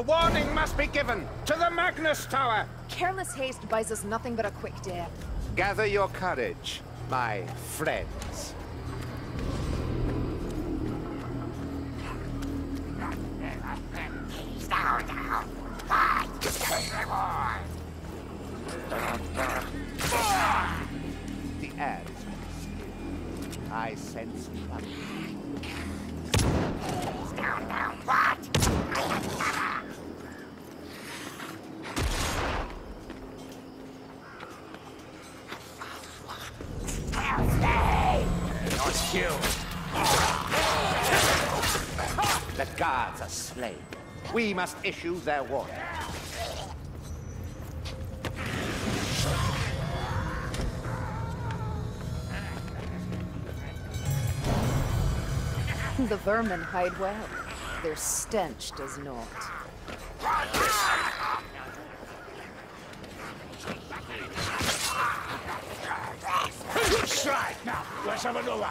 The warning must be given to the Magnus Tower. Careless haste buys us nothing but a quick death. Gather your courage, my friends. The air is very still. I sense nothing. Nice The guards are slain. We must issue their warning. The vermin hide well. Their stench does not. Strike! Now, let's have another.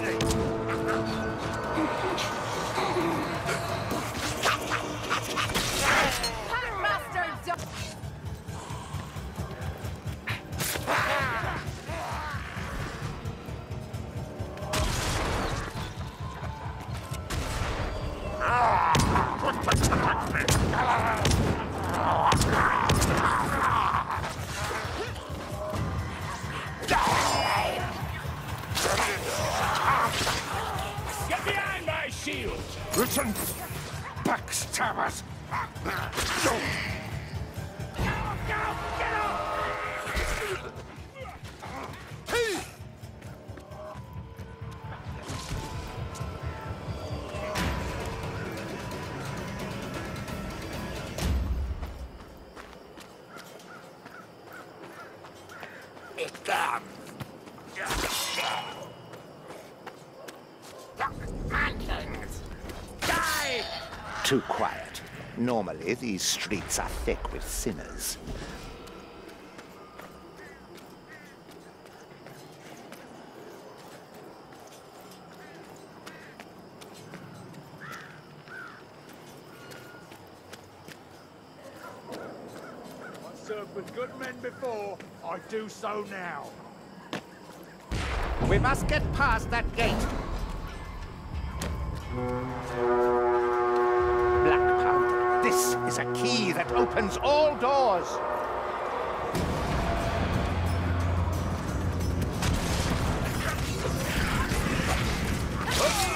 ready! Listen! Backstabbers! Go, get up! Too quiet. Normally, these streets are thick with sinners. I served with good men before, I do so now. We must get past that gate. Opens all doors.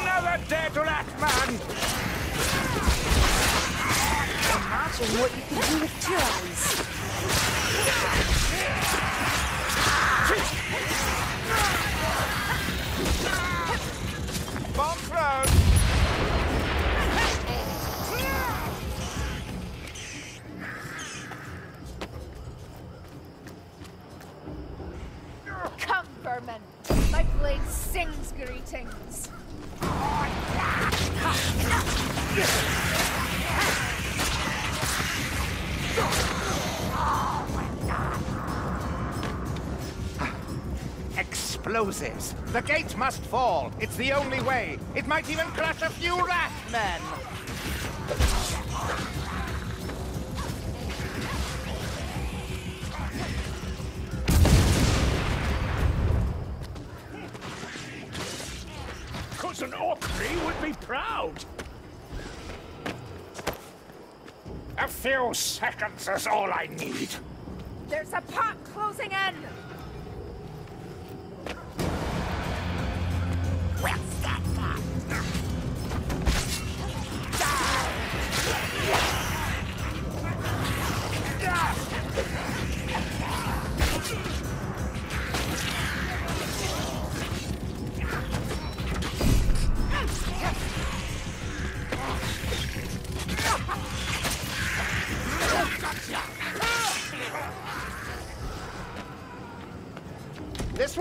Never dare to that man! Imagine what you can do with two eyes. Vermin! My blade sings greetings. Explosives. The gate must fall. It's the only way. It might even crush a few rat men. Cousin Okri would be proud. A few seconds is all I need. There's a pot closing in!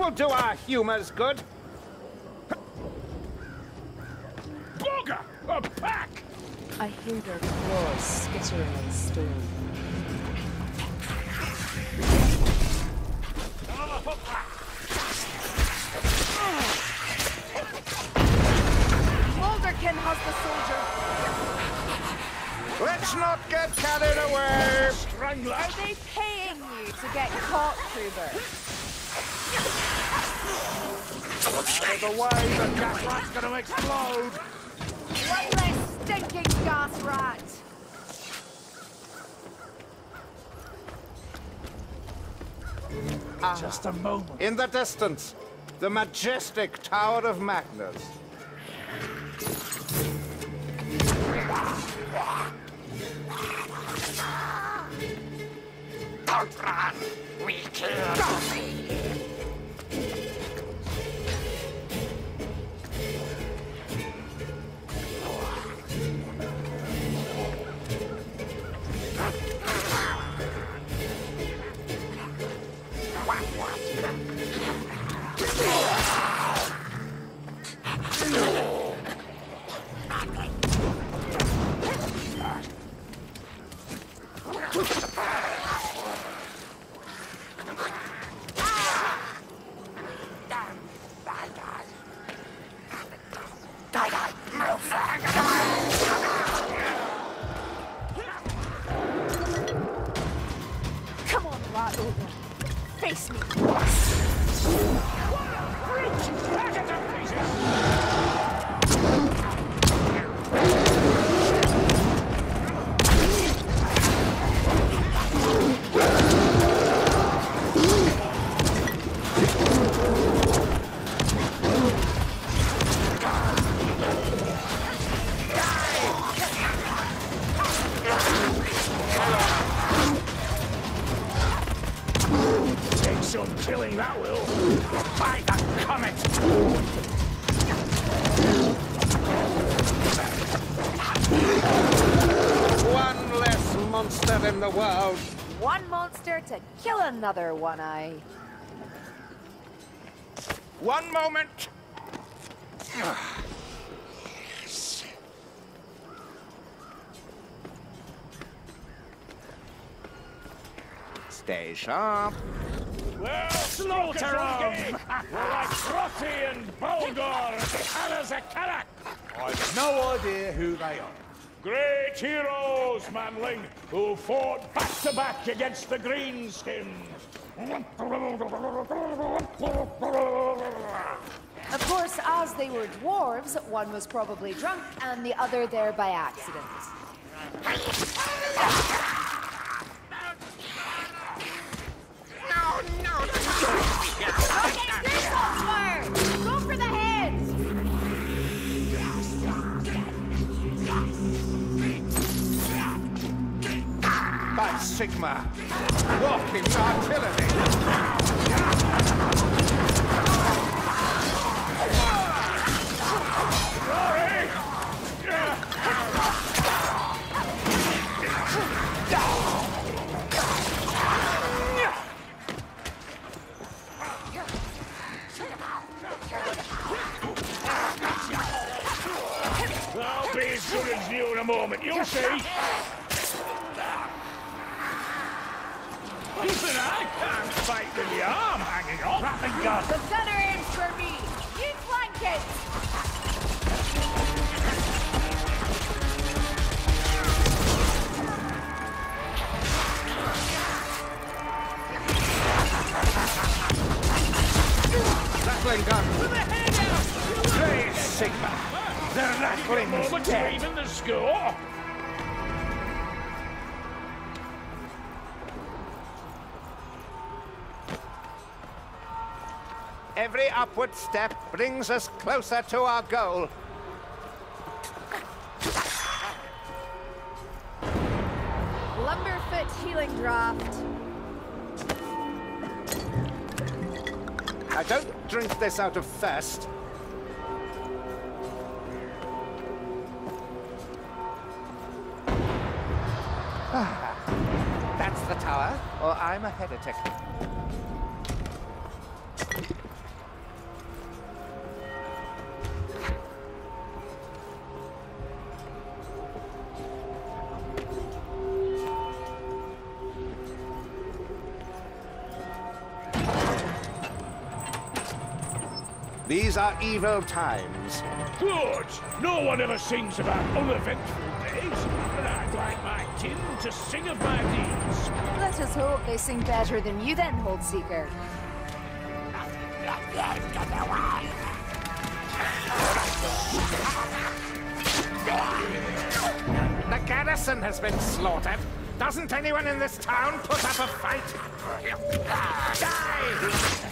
Will do our humors good. Bugger! A pack! I hear their claws skittering on stone. Walderkin has the soldier. Let's not get carried away. Strangler! Are they paying you to get caught, Kruber? Out of the way, the gas rat's gonna explode! One less stinking gas rat. Ah. Just a moment. In the distance, the majestic Tower of Magnus. Don't run! We kill kill another one-eye. One moment. Stay sharp. Well, slaughter 'em! We're like Trotty and Bulgur and Karaz-a-Karak! I've no idea who they are. Great heroes, manling, who fought back to back against the Greenskins. Of course, as they were dwarves, one was probably drunk and the other there by accident. No, no, no! Sigmar. Walking artillery. I'll be as good as you in a moment, you'll see. Ratling gun. Great Sigmar. The A rattling moment to even the score. Every upward step brings us closer to our goal. Lumberfoot healing draft. I don't drink this out of thirst. Ah, That's the tower, or I'm a heretic. These are evil times. Good. No one ever sings about uneventful days, but I'd like my kin to sing of my deeds. Let us hope they sing better than you then, Holdseeker. The garrison has been slaughtered. Doesn't anyone in this town put up a fight? Die!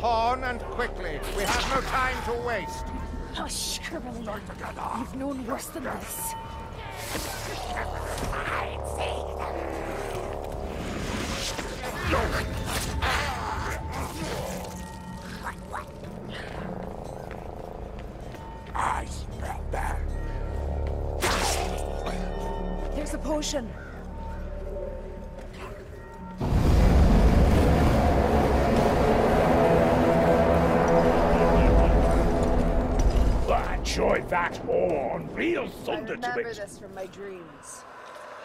horn and quickly. We have no time to waste. Hush, Curly. You've known worse than this. I smell bad. There's a potion. That horn. Real thunder to remember it. this from my dreams.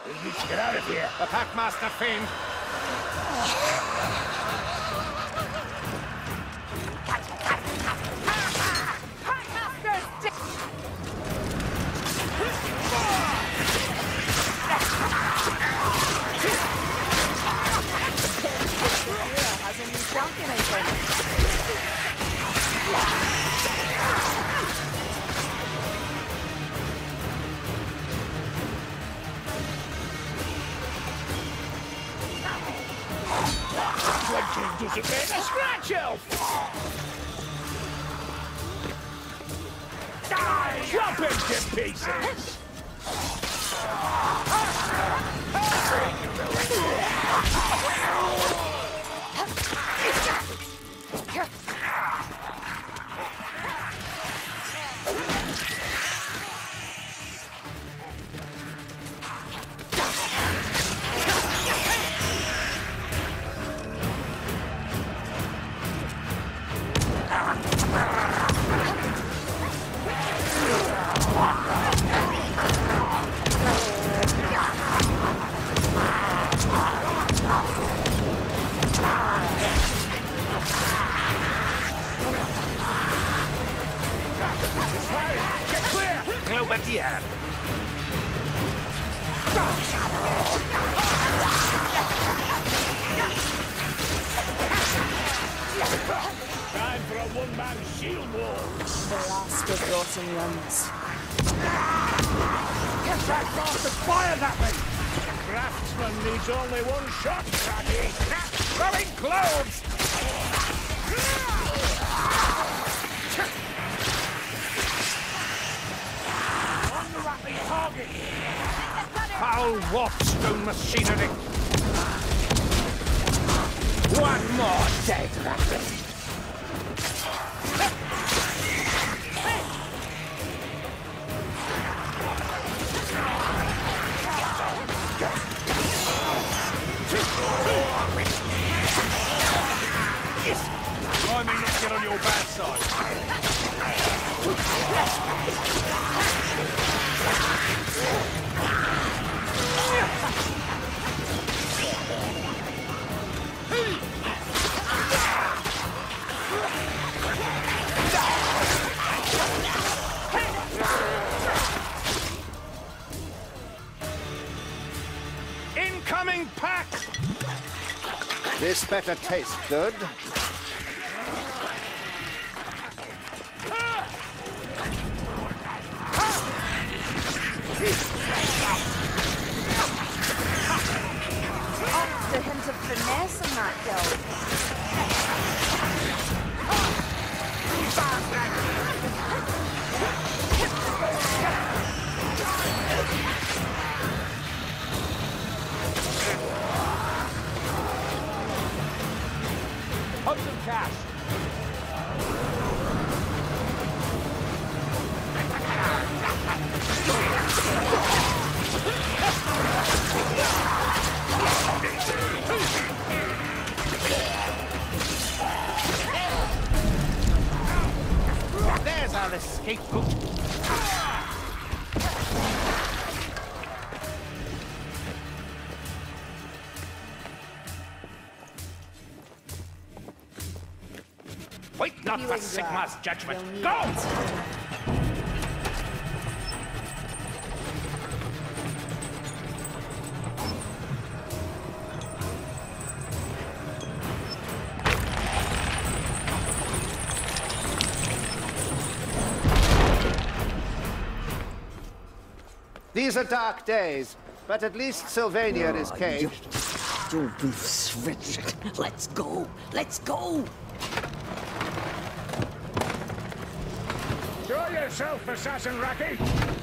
We need to get out of here. The Packmaster Fiend. Die! Jump into pieces! Get Craftsman only one shot, Craggy. Throwing clothes! On the rattly target! Foul warpstone machinery. One more dead rat. This better taste good. Wait not for Sigmar's judgment. Go! These are dark days, but at least Sylvania is oh, caged. You beef's Richard. Let's go. Let's go. Yourself, Assassin Raki!